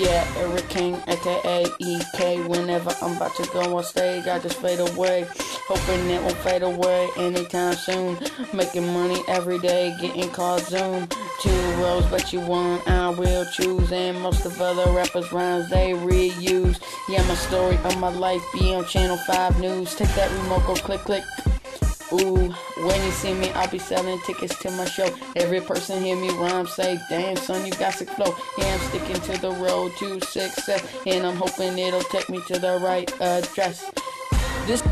Yeah, Erik King, aka EK. Whenever I'm about to go on stage, I just fade away. Hoping it won't fade away anytime soon. Making money every day, getting called Zoom. Two rows, but you want, I will choose. And most of other rappers' rhymes they reuse. Yeah, my story of my life be on Channel 5 News. Take that remote, go click, click. Ooh, when you see me, I'll be selling tickets to my show. Every person hear me rhyme, say, damn, son, you got sick flow. Yeah, I'm sticking to the road to success, and I'm hoping it'll take me to the right address. This